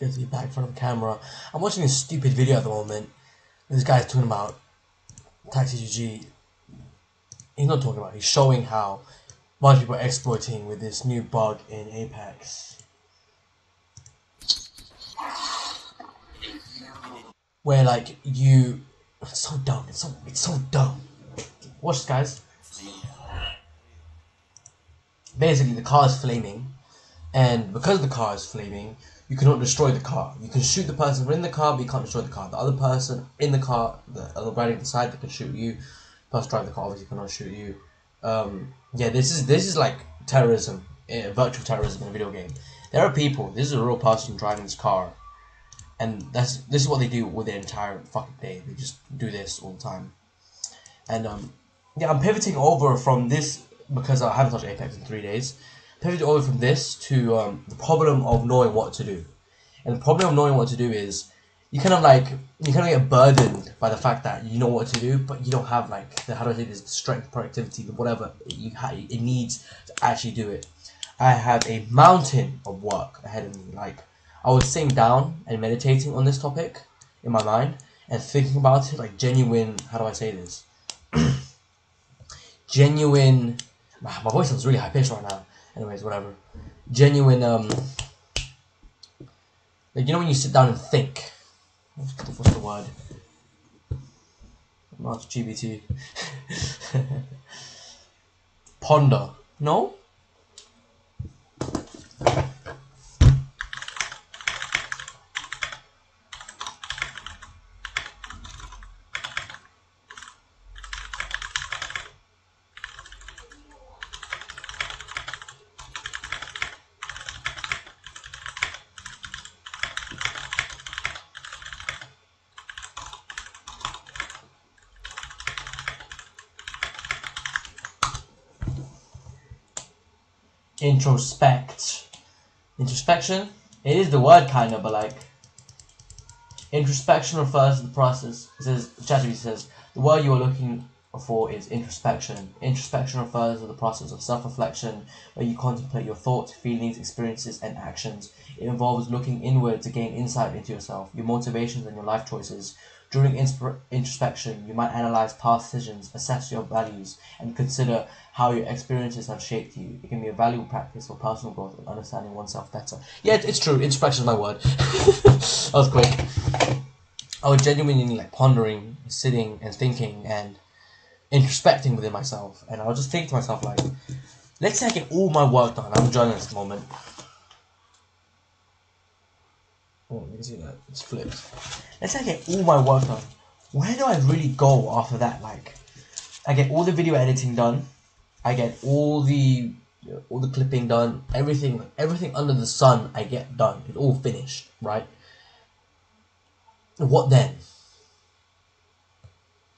Good to be back in front of the camera. I'm watching this stupid video at the moment. This guy's talking about Taxi GG. He's not talking about. He's showing how much people are exploiting with this new bug in Apex. Where like you, it's so dumb. It's so it's so dumb. Watch this, guys. Basically, the car is flaming, and because the car is flaming, you cannot destroy the car. You can shoot the person in the car, but you can't destroy the car. The other person in the car, the other riding the side, that can shoot you. Plus, drive the car obviously cannot shoot you. Um, yeah, this is this is like terrorism, uh, virtual terrorism in a video game. There are people. This is a real person driving this car, and that's this is what they do with their entire fucking day. They just do this all the time. And um, yeah, I'm pivoting over from this because I haven't touched Apex in three days pivot over from this to um, the problem of knowing what to do. And the problem of knowing what to do is you kind of like you kind of get burdened by the fact that you know what to do, but you don't have like the how do I say this strength, productivity, whatever you ha- it needs to actually do it. I have a mountain of work ahead of me. Like I was sitting down and meditating on this topic in my mind and thinking about it, like genuine. How do I say this? genuine. My voice sounds really high pitched right now anyways, whatever. Genuine, um, like you know when you sit down and think. What's the, word? Not GBT. Ponder. No. Introspect. Introspection? It is the word kind of, but like introspection refers to the process. It says ChatGPT says the word you are looking for is introspection. Introspection refers to the process of self-reflection where you contemplate your thoughts, feelings, experiences, and actions. It involves looking inward to gain insight into yourself, your motivations, and your life choices. During introspection, you might analyze past decisions, assess your values, and consider how your experiences have shaped you. It can be a valuable practice for personal growth and understanding oneself better. Yeah, it's true. Introspection is my word. that was quick. I was genuinely like pondering, sitting and thinking and introspecting within myself. And I was just thinking to myself like, let's say I get all my work done. I'm a journalist at moment. Oh, you can see that. It's flipped. Let's say I get all my work done. Where do I really go after that? Like, I get all the video editing done. I get all the all the clipping done. Everything, everything under the sun, I get done. It's all finished, right? What then?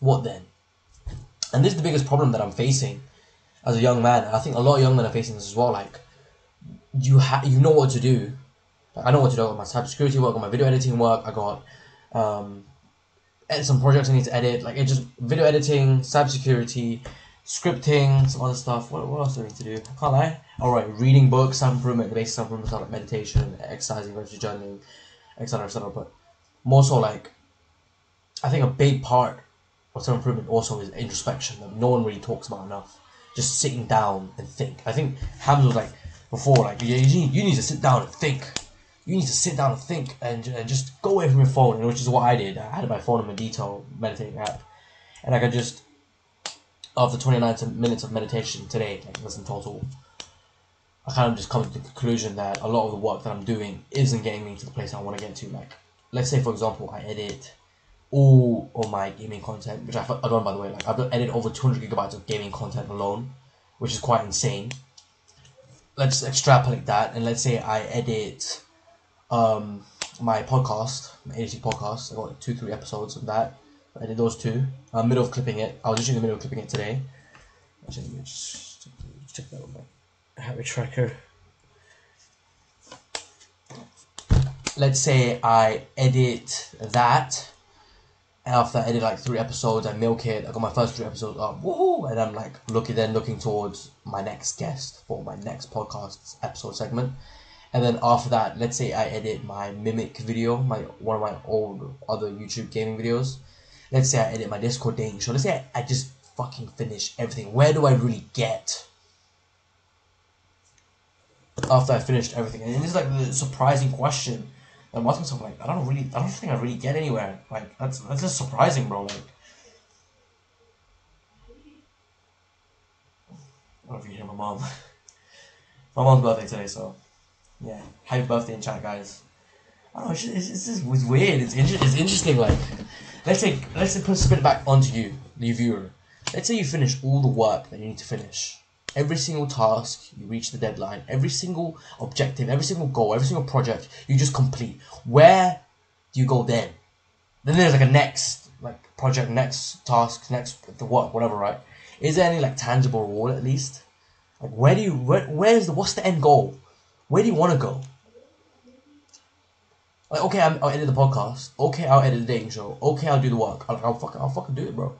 What then? And this is the biggest problem that I'm facing as a young man. I think a lot of young men are facing this as well. Like, you have, you know what to do, I know what to do. Got my cybersecurity work, my video editing work. I got um, some projects I need to edit. Like it just video editing, cybersecurity, scripting, some other stuff. What, what else do I need to do? I can't lie. All right, reading books, self improvement, the basic self improvement stuff like meditation, exercising, virtual journaling, etc., etc. But more so like, I think a big part of self improvement also is introspection that no one really talks about enough. Just sitting down and think. I think Hamza was like before, like you, you need to sit down and think you need to sit down and think and, and just go away from your phone, which is what I did. I had my phone in Medito meditating app, and I could just after 29 minutes of meditation today, like listen total, I kind of just come to the conclusion that a lot of the work that I'm doing isn't getting me to the place I want to get to. Like, let's say for example, I edit all of my gaming content, which I've done by the way. Like, I've edited over 200 gigabytes of gaming content alone, which is quite insane. Let's extrapolate that, and let's say I edit um, my podcast, my ADC podcast. I got two, three episodes of that. I did those two. I'm middle of clipping it. I was just in the middle of clipping it today. Actually, let me just check that on my habit tracker. Let's say I edit that. And after I edit like three episodes, I milk it. I got my first three episodes up, woohoo! And I'm like looking then looking towards my next guest for my next podcast episode segment and then after that, let's say I edit my mimic video, my one of my old other YouTube gaming videos. Let's say I edit my Discord dating show. Let's say I, I just fucking finish everything. Where do I really get? After I finished everything, and this is like the surprising question. I'm asking myself like, I don't really, I don't think I really get anywhere. Like that's that's just surprising, bro. Like, I don't know if you hear my mom. my mom's birthday today, so yeah, happy birthday in chat, guys. I don't know, it's, just, it's, it's just it's weird. It's, inter- it's interesting. Like, let's say let's say put spit it back onto you, the viewer. Let's say you finish all the work that you need to finish. Every single task, you reach the deadline. Every single objective, every single goal, every single project, you just complete. Where do you go then? Then there's like a next like project, next task, next the work, whatever, right? Is there any like tangible reward at least? Like where do you where where's the what's the end goal? Where do you want to go? Like, okay, I'm, I'll edit the podcast. Okay, I'll edit the dating show. Okay, I'll do the work. I'll, I'll fucking, I'll fucking do it, bro.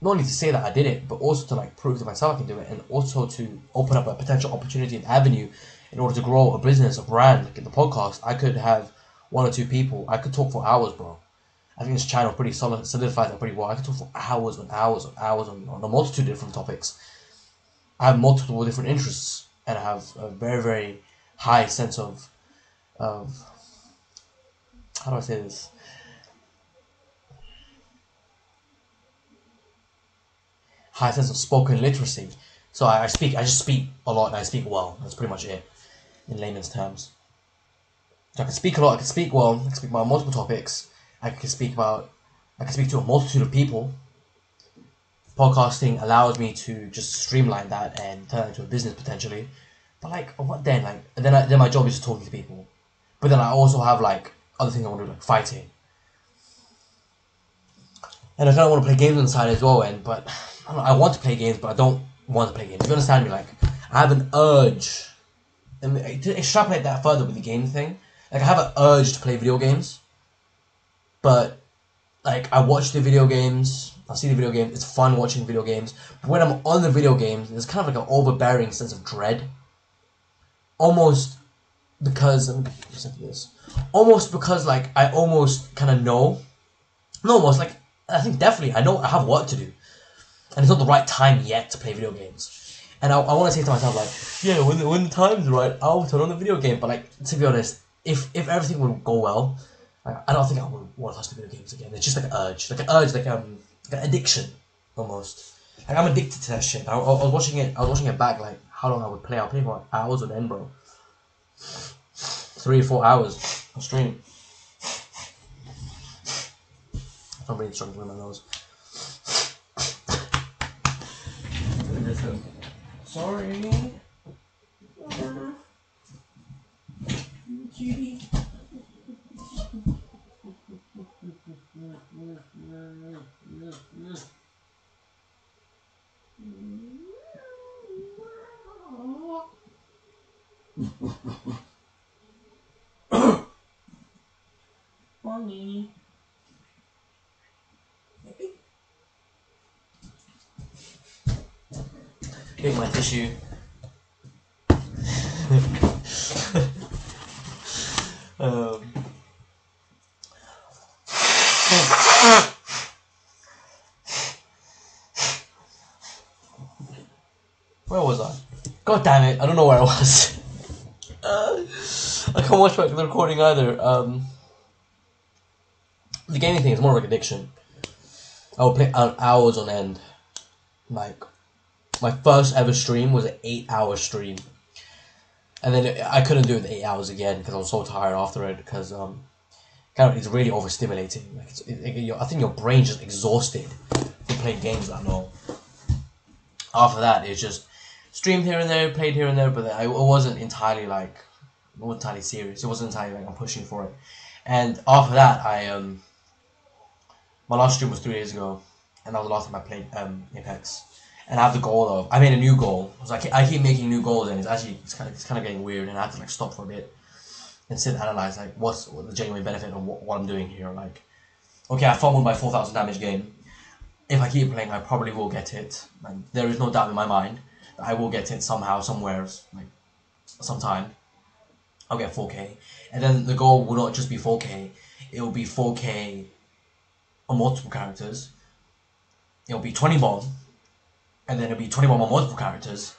Not only to say that I did it, but also to like prove to myself I can do it, and also to open up a potential opportunity and avenue in order to grow a business, a brand. Like in the podcast, I could have one or two people. I could talk for hours, bro. I think this channel pretty solid, solidifies that pretty well. I could talk for hours and hours and hours on, on a multitude of different topics. I have multiple different interests and I have a very very high sense of of how do I say this? High sense of spoken literacy. So I, I speak, I just speak a lot and I speak well. That's pretty much it, in layman's terms. So I can speak a lot. I can speak well. I can speak about multiple topics. I can speak about. I can speak to a multitude of people. Podcasting allows me to just streamline that and turn it into a business potentially. But like, what then? Like, then I, then my job is just talking to people. But then I also have like other things I want to do, like fighting. And I kind of want to play games on the side as well. And but I, I want to play games, but I don't want to play games. You understand me? Like, I have an urge. And to extrapolate that further with the game thing, like I have an urge to play video games. But like I watch the video games, I see the video games. It's fun watching video games. But when I'm on the video games, there's kind of like an overbearing sense of dread. Almost because this. Almost because like I almost kind of know, no, almost like I think definitely I know I have work to do, and it's not the right time yet to play video games. And I, I want to say to myself like, yeah, when the, when the time's right, I'll turn on the video game. But like to be honest, if if everything would go well, like, I don't think I would want to touch the video games again. It's just like an urge, like an urge, like um, like an addiction almost. Like I'm addicted to that shit. I, I, I was watching it. I was watching it back. Like how long I would play. I'll play for hours on end, bro three or four hours on stream. I'm really struggling with my nose. Sorry. Cutie. Mommy. Take my tissue. um. Where was I? God damn it! I don't know where I was. uh, I can't watch back the recording either. Um the gaming thing is more an addiction. I would play hours on end. Like, my first ever stream was an eight hour stream. And then it, I couldn't do it eight hours again because I was so tired after it because um, kind of it's really overstimulating. Like it, it, I think your brain's just exhausted from playing games that long. After that, it's just streamed here and there, played here and there, but I, it wasn't entirely like, wasn't entirely serious. It wasn't entirely like I'm pushing for it. And after that, I um, my last stream was three days ago, and that was the last time I played um, Apex. And I have the goal of I made a new goal. I keep, I keep making new goals, and it's actually it's kind of it's kind of getting weird, and I have to like stop for a bit and sit and analyze like what's the genuine benefit of what, what I'm doing here. Like, okay, I fumbled my four thousand damage game. If I keep playing, I probably will get it. And there is no doubt in my mind that I will get it somehow, somewhere, like sometime. I'll get 4K, and then the goal will not just be 4K. It will be 4K on multiple characters. It'll be 20 bomb, and then it'll be 21 on multiple characters,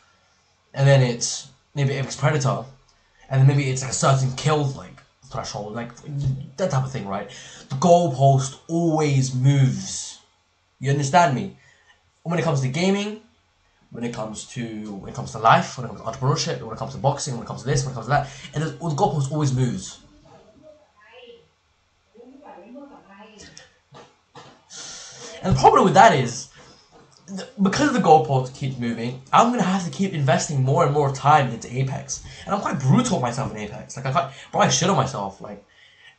and then it's maybe Apex Predator, and then maybe it's like a certain kill like threshold, like that type of thing, right? The goalpost always moves. You understand me? When it comes to gaming, when it comes to when it comes to life, when it comes to entrepreneurship, when it comes to boxing, when it comes to this, when it comes to that, and the, goalpost always moves. And the problem with that is, because the goalpost keeps moving, I'm gonna have to keep investing more and more time into Apex, and I'm quite brutal on myself in Apex. Like I quite probably shit on myself. Like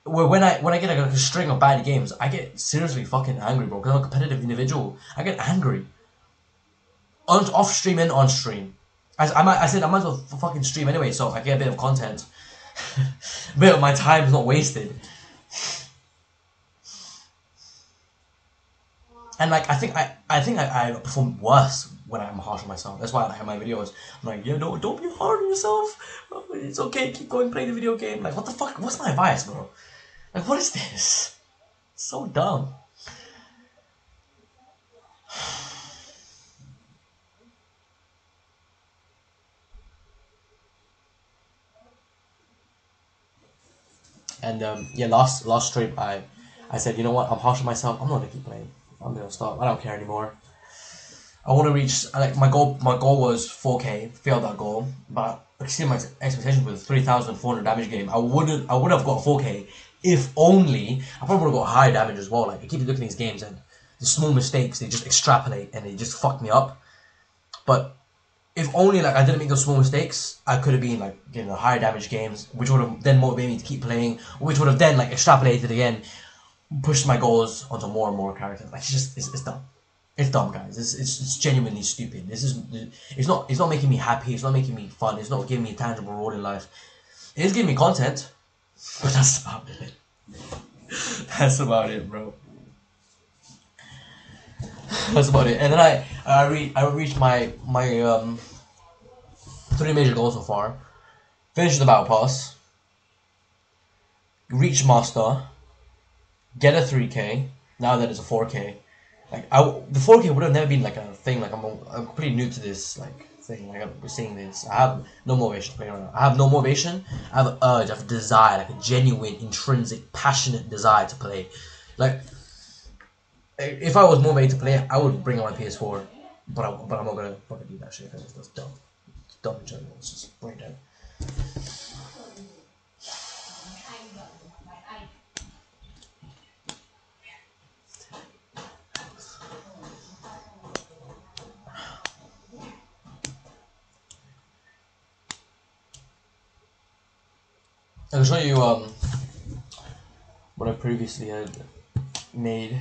when I when I get like a string of bad games, I get seriously fucking angry, bro. Because I'm a competitive individual. I get angry. On off stream and on stream. I, I I said I might as well fucking stream anyway, so I get a bit of content. a bit of my time is not wasted. And like I think I I think I, I perform worse when I'm harsh on myself. That's why I have my videos. I'm like, yeah, don't don't be hard on yourself. It's okay, keep going, play the video game. Like, what the fuck? What's my advice, bro? Like, what is this? so dumb. And um, yeah, last last stream I I said, you know what, I'm harsh on myself. I'm not gonna keep playing. I'm gonna stop. I don't care anymore. I want to reach like my goal. My goal was 4K. Failed that goal, but exceeded my expectations with 3,400 damage game. I wouldn't. I would have got 4K if only. I probably would have got high damage as well. Like I keep looking at these games and the small mistakes they just extrapolate and they just fuck me up. But if only like I didn't make those small mistakes, I could have been like getting the higher damage games, which would have then motivated me to keep playing, which would have then like extrapolated again, pushed my goals onto more and more characters. Like it's just it's, it's dumb. It's dumb, guys. It's, it's, it's genuinely stupid. This is it's not it's not making me happy. It's not making me fun. It's not giving me a tangible role in life. It is giving me content, but that's about it. that's about it, bro. That's about it. And then I I re- I reached my my um three major goals so far. Finish the battle pass. Reach master. Get a three K. Now that it's a four K. Like I the four K would have never been like a thing. Like I'm I'm pretty new to this like thing. Like I'm seeing this. I have no motivation to play now. I have no motivation. I have an urge. I have a desire, like a genuine, intrinsic, passionate desire to play. Like if I was motivated to play, I would bring on my PS4, but I, but I'm not gonna fucking do that shit because that's dumb. It's dumb in general. It's just brain dead. I can show you um what I previously had made.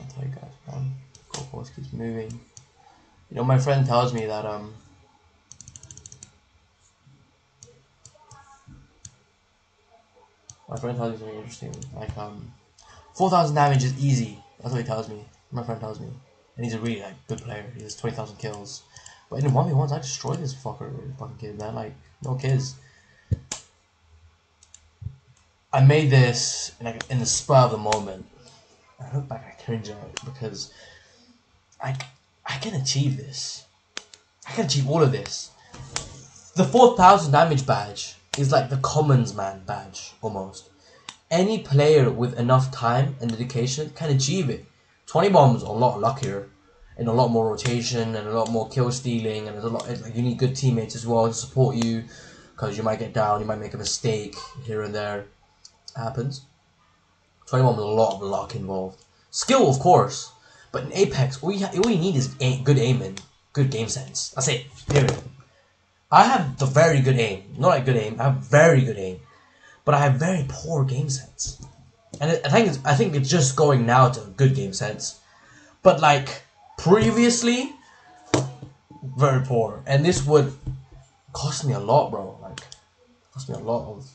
I'll tell you guys, man. Goalpost keeps moving. You know, my friend tells me that um My friend tells me something interesting. Like, um, 4,000 damage is easy. That's what he tells me. My friend tells me. And he's a really, like, good player. He has 20,000 kills. But in 1v1s, I destroyed this fucker, fucking kid, man. Like, no kids. I made this, like, in the spur of the moment. I look back, I cringe at it because I, I can achieve this. I can achieve all of this. The 4,000 damage badge is like the commons man badge almost. Any player with enough time and dedication can achieve it. 20 bombs are a lot luckier and a lot more rotation and a lot more kill stealing and a lot like you need good teammates as well to support you because you might get down, you might make a mistake here and there. It happens. 20 bombs a lot of luck involved. Skill of course, but in Apex all you, all you need is good aim and good game sense. That's it. Period. I have the very good aim. Not like good aim. I have very good aim, but I have very poor game sense. And I think it's, I think it's just going now to good game sense, but like previously, very poor. And this would cost me a lot, bro. Like, cost me a lot of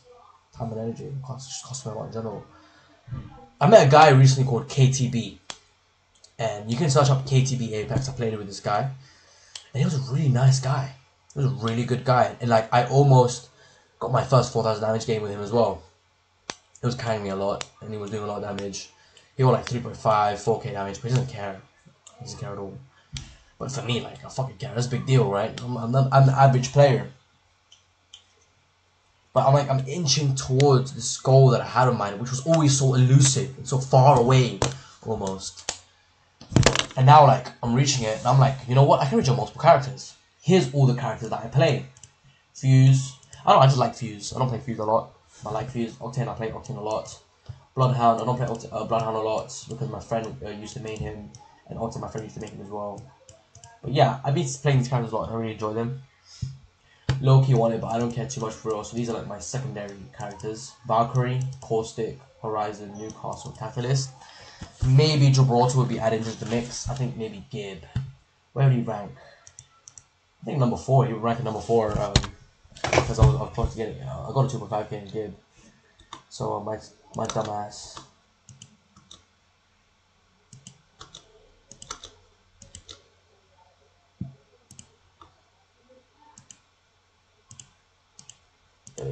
time and energy. It cost, just cost me a lot in general. I met a guy recently called KTB, and you can search up KTB Apex. I played it with this guy, and he was a really nice guy. Was a really good guy, and like I almost got my first four thousand damage game with him as well. He was carrying me a lot, and he was doing a lot of damage. He got like 3.5, 4k damage, but he doesn't care. He doesn't care at all. But for me, like, I fucking care. That's a big deal, right? I'm, I'm, I'm an average player. But I'm like, I'm inching towards this goal that I had in mind, which was always so elusive and so far away, almost. And now, like, I'm reaching it, and I'm like, you know what? I can reach on multiple characters. Here's all the characters that I play. Fuse. I don't I just like Fuse. I don't play Fuse a lot. I like Fuse. Octane, I play Octane a lot. Bloodhound, I don't play Oct- uh, Bloodhound a lot because my friend uh, used to main him, and also my friend used to main him as well. But yeah, I've been playing these characters a lot. I really enjoy them. Loki won it, but I don't care too much for real. So these are like my secondary characters: Valkyrie, Caustic, Horizon, Newcastle, Catalyst. Maybe Gibraltar would be added into the mix. I think maybe Gib. Where would he rank? I think number four. He would rank at number four um, because I was, I was close to getting. Uh, I got a two point five k in Gib. So uh, my my dumbass. I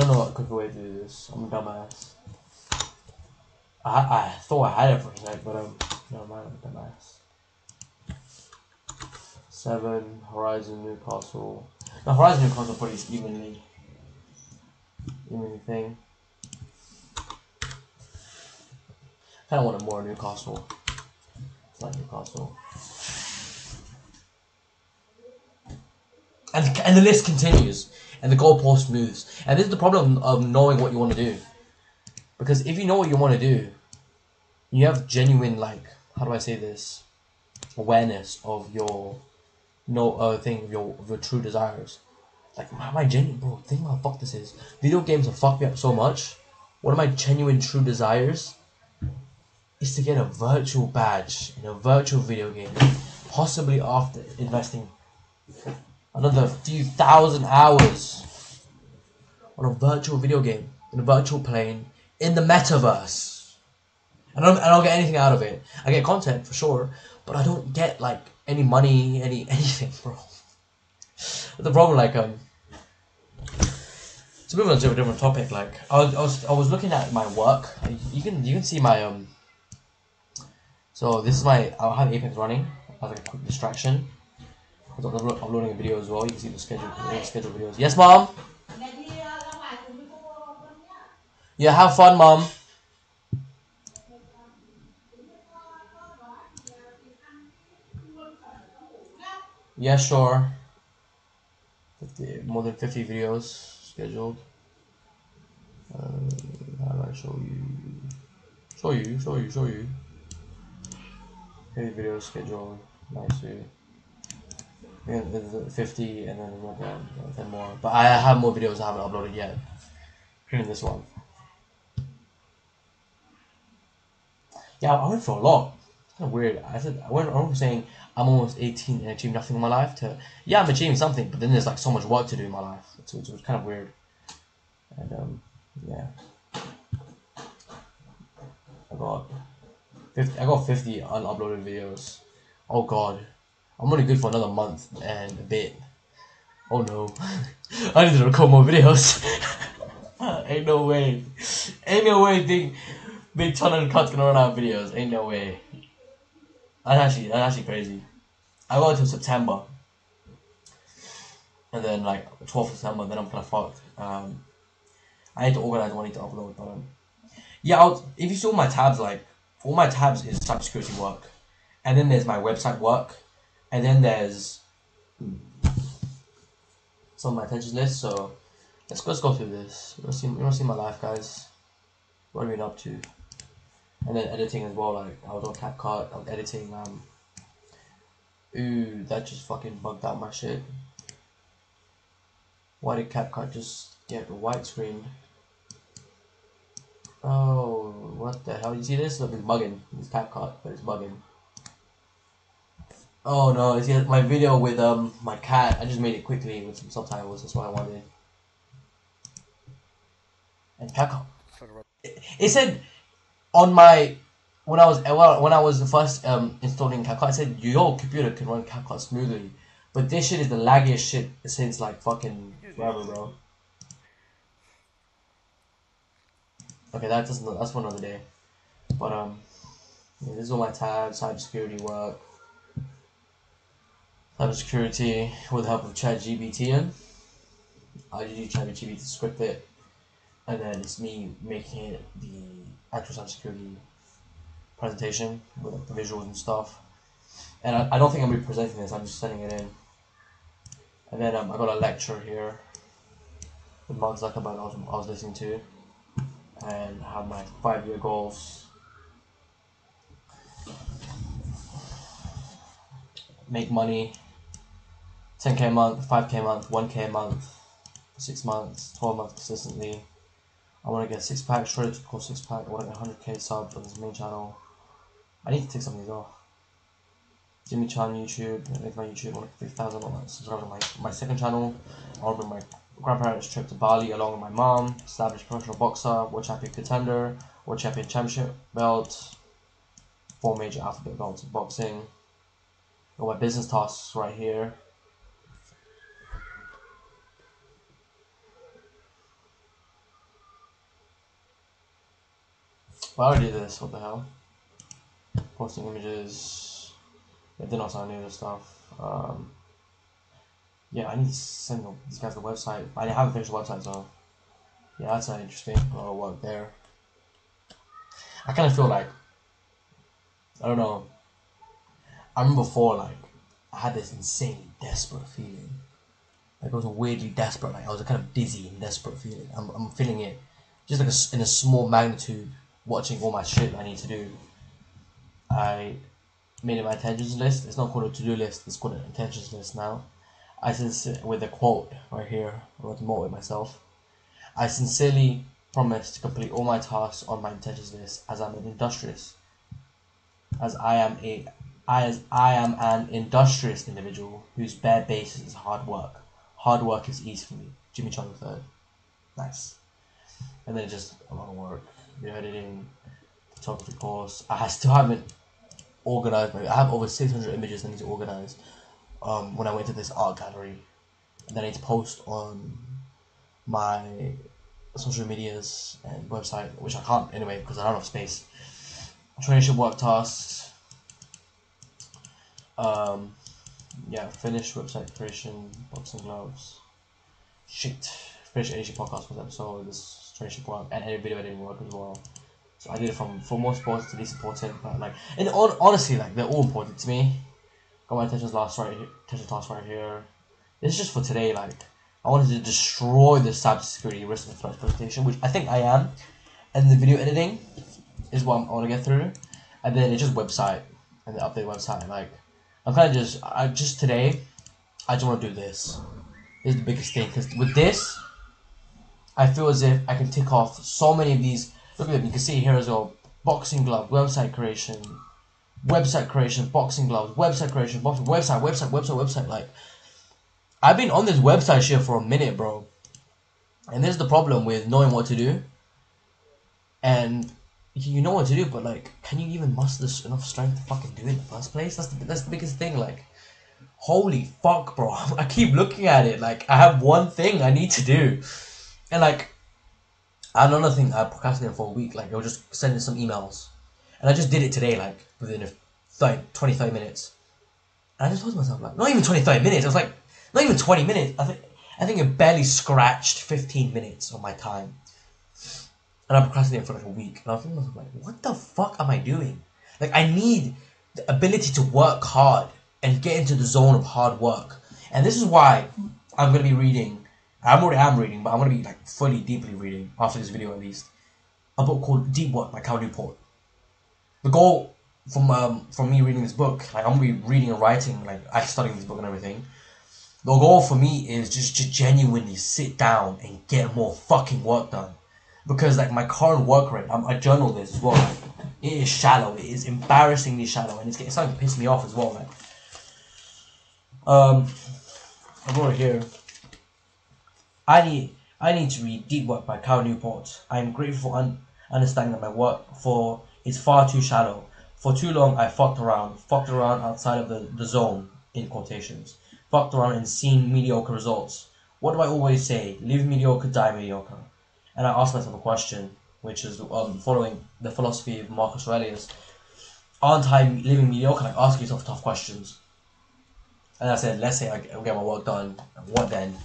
don't know what quicker way to do this. I'm a dumbass. I I thought I had it for a sec, but um, never mind. I'm a dumbass. Seven Horizon Newcastle. No, Horizon Newcastle pretty evenly, evenly thing. Kind of wanted more Newcastle. It's like Newcastle. And, and the list continues, and the goalpost moves. And this is the problem of knowing what you want to do. Because if you know what you want to do, you have genuine, like, how do I say this? Awareness of your no uh, thing, of your, of your true desires. Like, my, my genuine, bro, think about how fuck this is. Video games have fucked me up so much. One of my genuine true desires is to get a virtual badge in a virtual video game, possibly after investing another few thousand hours on a virtual video game, in a virtual plane, in the metaverse. And I don't, I don't get anything out of it. I get content for sure, but I don't get like any money, any anything, bro. the problem, like um, to move on to a different topic, like I was, I was, I was looking at my work. You can, you can see my um. So this is my. I'll have Apex running as like a quick distraction. I'm uplo- uploading a video as well. You can see the schedule, schedule videos. Yes, mom. Yeah, have fun, mom. Yeah, sure. 50, more than 50 videos scheduled. Um, how do I show you? Show you, show you, show you. 50 videos scheduled. Nicely. Yeah, there's uh, 50 and then uh, 10 more. But I have more videos I haven't uploaded yet. Including this one. Yeah, I went for a lot. It's kind of weird. I said I went from saying I'm almost 18 and achieving nothing in my life to yeah I'm achieving something, but then there's like so much work to do in my life. So it was kind of weird. And um, yeah, I got 50. I got 50 unuploaded videos. Oh god, I'm only good for another month and a bit. Oh no, I need to record more videos. Ain't no way. Ain't no way, big, big of cuts gonna run out of videos. Ain't no way. That's actually that's actually crazy. I got until September, and then like 12th September, then I'm kind of fucked. Um, I need to organize what I need to upload, but um, yeah. I'll, if you saw my tabs, like all my tabs is cybersecurity work, and then there's my website work, and then there's some of my attention list. So let's let's go through this. You want to see you want to see my life, guys. What have I been up to? And then editing as well. Like I was on CapCut. I was editing um Ooh, that just fucking bugged out my shit. Why did CapCut just get the white screen? Oh, what the hell? You see this? Look, it's bugging. It's CapCut, but it's bugging. Oh no, it's my video with um my cat. I just made it quickly with some subtitles. That's what I wanted. And CapCut. It, said on my when I was well, when I was first um, installing CapCut, I said your computer can run CapCut smoothly, but this shit is the laggiest shit since like fucking forever, bro. Okay, that's just, that's for another day. But um, yeah, this is all my tabs, cybersecurity work, cybersecurity with the help of ChatGPT. I use ChatGPT to script it, and then it's me making it the actual cybersecurity presentation with the visuals and stuff. And I, I don't think I'm be presenting this, I'm just sending it in. And then um, I got a lecture here with Mark Zuckerberg I was, I was listening to. And I have my five year goals. Make money 10k a month, 5k a month, 1k a month, 6 months, 12 months consistently. I want to get 6 pack, to call 6 pack. I want to get 100k subs on this main channel. I need to take some of these off. Jimmy Chun YouTube, make my YouTube on 50,000 subscribers on my, my second channel. I'll bring my grandparents' trip to Bali along with my mom, established professional boxer, world champion contender, world champion championship belt, four major alphabet belts in boxing. Got my business tasks right here. I already did this, what the hell? posting images. Yeah, did not sign any of stuff. Um, yeah, I need to send these guys the website. I didn't haven't finished the website, so yeah, that's not interesting. A of work there. I kind of feel like I don't know. I remember before, like I had this insane desperate feeling. Like I was weirdly desperate. Like I was a kind of dizzy and desperate feeling. I'm, I'm feeling it just like a, in a small magnitude. Watching all my shit I need to do I made it my intentions list. It's not called a to-do list. It's called an intentions list now. I sincerely, with a quote right here, I want to motivate myself. I sincerely promise to complete all my tasks on my intentions list as I'm an industrious. As I am a as I am an industrious individual whose bare basis is hard work. Hard work is easy for me. Jimmy the third. Nice. And then just a lot of work. Video editing, photography course. I still haven't organized my. I have over six hundred images I need to organize. Um, when I went to this art gallery, and then I need to post on my social medias and website, which I can't anyway because I don't have space. Traineeship work tasks. Um, yeah, finish website creation, boxing gloves. Shit, finish editing podcast for episode. This traineeship work and edit video editing work as well. So I did it from for most sports to least important, but like, and on, honestly, like they're all important to me. Got my attention last right, attention task right here. This is just for today. Like, I wanted to destroy the cybersecurity risk and threats presentation, which I think I am, and the video editing is what I'm, I want to get through, and then it's just website and the update website. Like, I'm kind of just, I just today, I just want to do this. This is the biggest thing because with this, I feel as if I can tick off so many of these Look at them, you can see here as well. Boxing glove, website creation, website creation, boxing gloves, website creation, boxing, website, website, website, website. Like, I've been on this website shit for a minute, bro. And this is the problem with knowing what to do. And you know what to do, but like, can you even muster enough strength to fucking do it in the first place? That's the, that's the biggest thing. Like, holy fuck, bro. I keep looking at it. Like, I have one thing I need to do. And like, another thing I procrastinated for a week, like I was just sending some emails. And I just did it today, like within a 30, 20, 30 minutes. And I just told myself, like, not even 20, 30 minutes. I was like, not even 20 minutes. I think, I think it barely scratched 15 minutes of my time. And I procrastinated for like a week. And I was thinking like, what the fuck am I doing? Like, I need the ability to work hard and get into the zone of hard work. And this is why I'm going to be reading I'm already am reading, but I'm gonna be like fully deeply reading after this video at least. A book called Deep Work by Cal Newport. The goal from um, from me reading this book, like I'm gonna be reading and writing, like I studying this book and everything. The goal for me is just to genuinely sit down and get more fucking work done, because like my current work rate, I'm, I journal this as well. Like, it is shallow. It is embarrassingly shallow, and it's, it's starting to piss me off as well. Like, um, I wrote it here. I need I need to read Deep Work by Cal Newport. I am grateful for un- understanding that my work for is far too shallow. For too long, I fucked around, fucked around outside of the, the zone, in quotations. Fucked around and seen mediocre results. What do I always say? Live mediocre, die mediocre. And I asked myself a question, which is um, following the philosophy of Marcus Aurelius. Aren't I living mediocre? Like, ask yourself tough questions. And I said, let's say I get my work done. What then?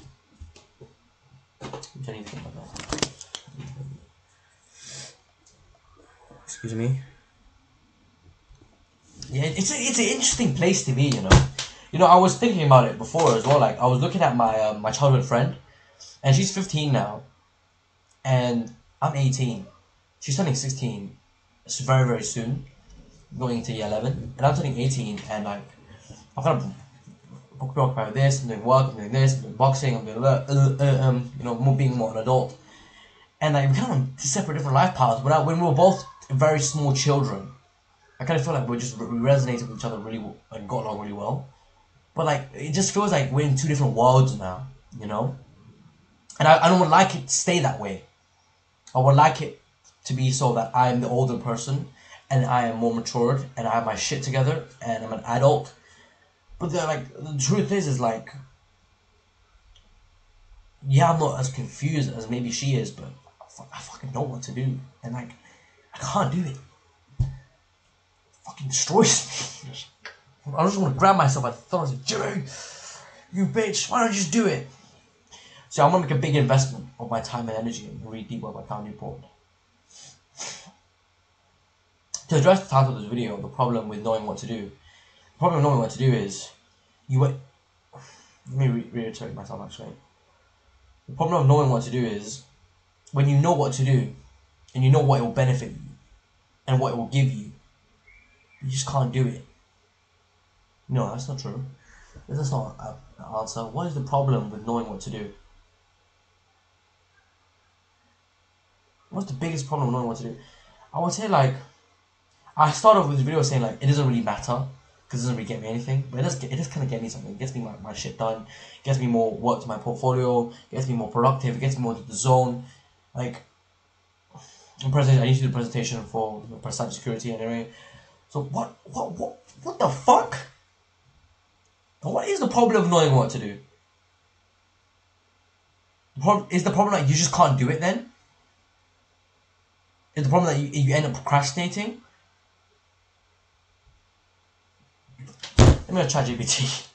Need to think about that. Excuse me. Yeah, it's a, it's an interesting place to be, you know. You know, I was thinking about it before as well. Like, I was looking at my uh, my childhood friend, and she's fifteen now, and I'm eighteen. She's turning sixteen, it's very very soon, going into year eleven, and I'm turning eighteen, and like, I'm kind of preoccupied with this, I'm doing work, I'm doing this, I'm doing boxing, I'm doing uh, uh, uh, um, you know, more being more an adult, and like we kind of separate different life paths. When I, when we were both very small children, I kind of feel like we just we resonated with each other really well and got along really well. But like it just feels like we're in two different worlds now, you know. And I, I don't like it to stay that way. I would like it to be so that I am the older person and I am more matured and I have my shit together and I'm an adult. But the like the truth is is like yeah, I'm not as confused as maybe she is, but I fucking don't know what to do. And like I can't do it. it fucking destroys me. I just want to grab myself by the thumbs and say, Jimmy, you bitch, why don't you just do it? So I'm gonna make a big investment of my time and energy and read deep work by Cal Newport. To address the title of this video, the problem with knowing what to do. The problem knowing what to do is you wait. Let me re- reiterate myself actually. The problem of knowing what to do is when you know what to do and you know what it will benefit you and what it will give you, you just can't do it. No, that's not true. That's not an answer. What is the problem with knowing what to do? What's the biggest problem with knowing what to do? I would say like, I started off with this video saying like it doesn't really matter because it doesn't really get me anything, but it does. It does kind of get me something. It gets me my, my shit done. Gets me more work to my portfolio. Gets me more productive. Gets me more to the zone. Like, presentation, I used to do presentation for for cybersecurity anyway. So what what what what the fuck? What is the problem of knowing what to do? The is the problem that you just can't do it then? Is the problem that you, you end up procrastinating? Let me try GPT.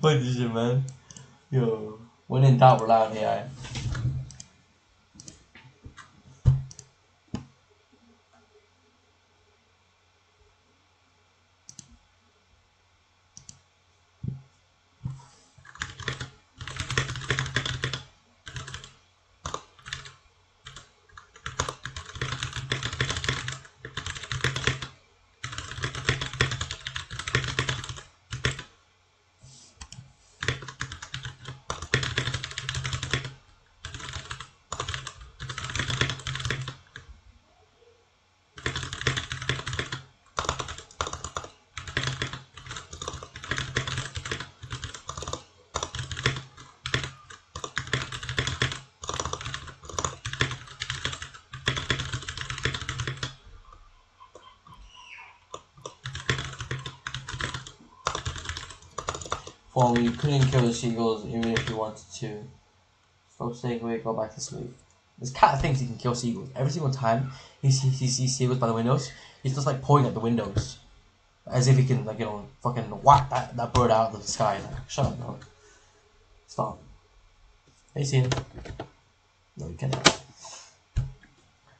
what is it, man? Yo, when in doubt, rely on AI. Well, you couldn't kill the seagulls even if you wanted to. Stop staying awake, go back to sleep. This cat thinks he can kill seagulls. Every single time he sees, he sees seagulls by the windows, he's just like pulling at the windows. As if he can, like, you know, fucking whack that, that bird out of the sky. Like, shut up, dog. Stop. Hey, see No, you can't.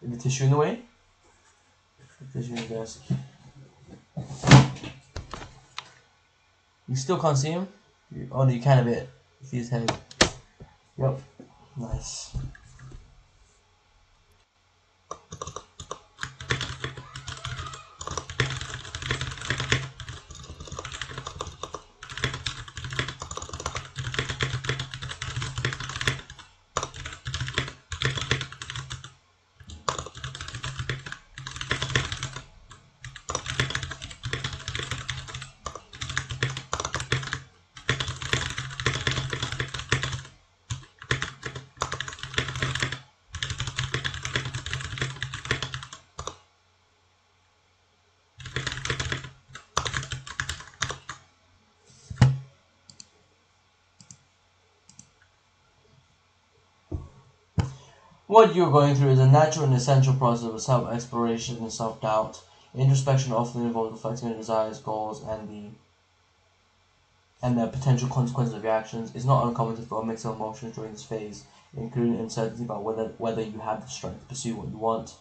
Is the tissue in the way? The tissue in the desk. You still can't see him? You, oh, no, you can a bit. See his head. Yep. Nice. What you're going through is a natural and essential process of self exploration and self doubt. Introspection often involves reflecting on desires, goals, and the and the potential consequences of your actions. It's not uncommon to feel a mix of emotions during this phase, including uncertainty about whether whether you have the strength to pursue what you want.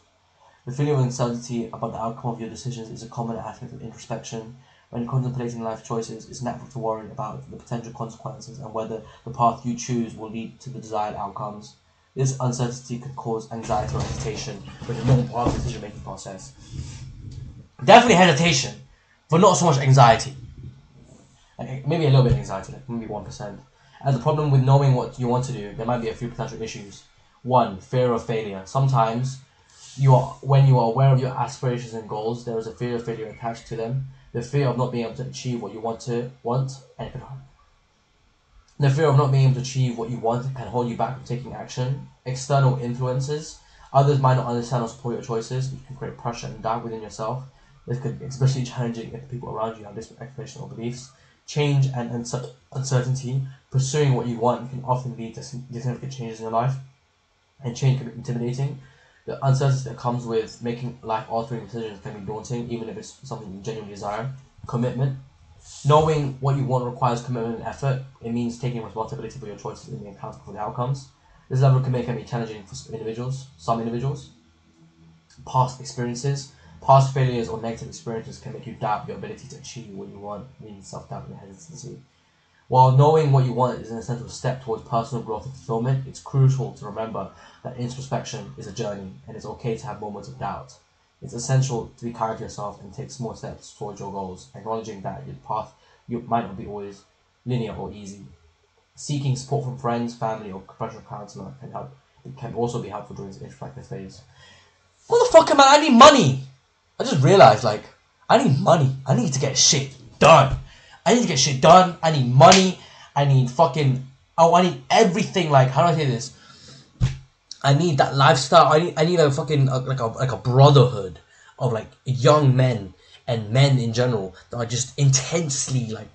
The feeling of uncertainty about the outcome of your decisions is a common aspect of introspection. When contemplating life choices, it's natural to worry about the potential consequences and whether the path you choose will lead to the desired outcomes. This uncertainty could cause anxiety or hesitation, which is normal part of the decision making process. Definitely hesitation, but not so much anxiety. Maybe a little bit of anxiety, like maybe 1%. And the problem with knowing what you want to do, there might be a few potential issues. One, fear of failure. Sometimes you are when you are aware of your aspirations and goals, there is a fear of failure attached to them. The fear of not being able to achieve what you want to want and it can the fear of not being able to achieve what you want can hold you back from taking action. External influences. Others might not understand or support your choices, which can create pressure and doubt within yourself. This could be especially challenging if the people around you have different expectations or beliefs. Change and uncertainty. Pursuing what you want can often lead to significant changes in your life, and change can be intimidating. The uncertainty that comes with making life altering decisions can be daunting, even if it's something you genuinely desire. Commitment Knowing what you want requires commitment and effort. It means taking responsibility for your choices and being accountable for the outcomes. This level of commitment can be challenging for some individuals, some individuals. Past experiences, past failures or negative experiences can make you doubt your ability to achieve what you want, meaning self-doubt and hesitancy. While knowing what you want is an essential step towards personal growth and fulfillment, it's crucial to remember that introspection is a journey and it's okay to have moments of doubt. It's essential to be kind to yourself and take small steps towards your goals, acknowledging that your path you might not be always linear or easy. Seeking support from friends, family, or professional counselor can help. It can also be helpful during this introspective phase. What the fuck am I? I need money. I just realized, like, I need money. I need to get shit done. I need to get shit done. I need money. I need fucking. Oh, I need everything. Like, how do I say this? I need that lifestyle. I need, I need a fucking uh, like a like a brotherhood of like young men and men in general that are just intensely like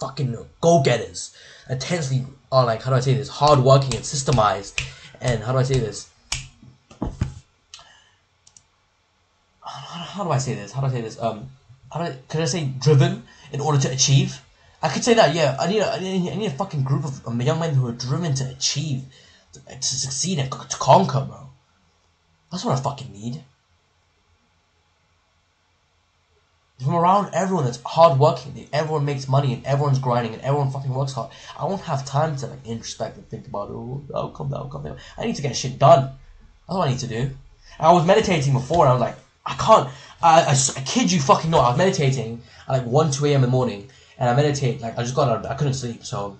fucking go getters. Intensely are like how do I say this? Hardworking and systemized. And how do I say this? How do I say this? How do I say this? Um, how do I, can I say driven in order to achieve? I could say that. Yeah, I need a, I need, need a fucking group of young men who are driven to achieve to succeed and to conquer, bro. That's what I fucking need. From around everyone that's hardworking, everyone makes money and everyone's grinding and everyone fucking works hard. I won't have time to like introspect and think about oh the outcome, the outcome. The I need to get shit done. That's what I need to do. And I was meditating before and I was like, I can't. I, I, I kid you fucking not. I was meditating at like one two a.m. in the morning and I meditate like I just got out of. I couldn't sleep so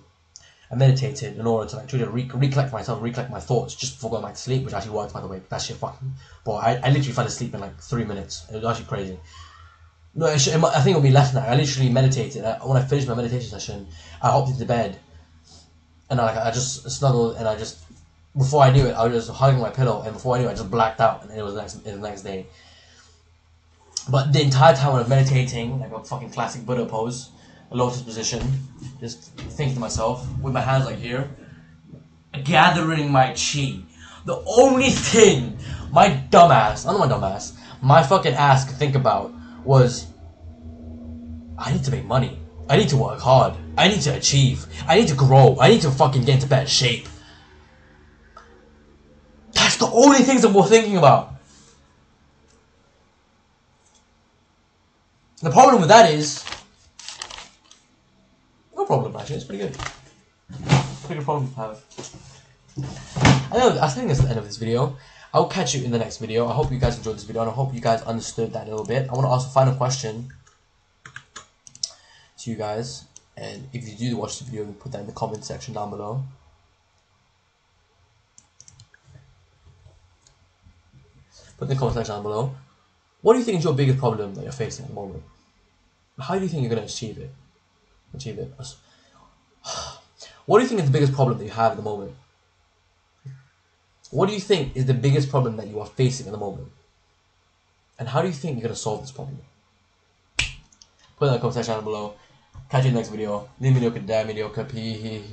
I meditated in order to like try to re- recollect myself, recollect my thoughts just before going back to sleep, which actually worked by the way. That shit fucking. But I, I literally fell asleep in like three minutes. It was actually crazy. No, should, I think it'll be less that. I literally meditated. I, when I finished my meditation session, I hopped into bed, and I I just snuggled and I just before I knew it, I was just hugging my pillow, and before I knew it, I just blacked out, and it was the next, the next day. But the entire time I was meditating, like a fucking classic Buddha pose, lotus position, just thinking to myself with my hands like here, gathering my chi. The only thing my dumbass, not my dumbass, my fucking ass could think about was I need to make money. I need to work hard. I need to achieve. I need to grow. I need to fucking get into better shape. That's the only things that we're thinking about. The problem with that is problem actually. It's pretty good. Pretty good problem to have. I know. I think that's the end of this video. I'll catch you in the next video. I hope you guys enjoyed this video and I hope you guys understood that a little bit. I want to ask a final question to you guys. And if you do watch the video, put that in the comment section down below. Put in the comment section down below. What do you think is your biggest problem that you're facing at the moment? How do you think you're going to achieve it? Achieve it. What do you think is the biggest problem that you have at the moment? What do you think is the biggest problem that you are facing at the moment? And how do you think you're going to solve this problem? Put in the comment section down below. Catch you in the next video. Me mediocre, damn mediocre. Peace.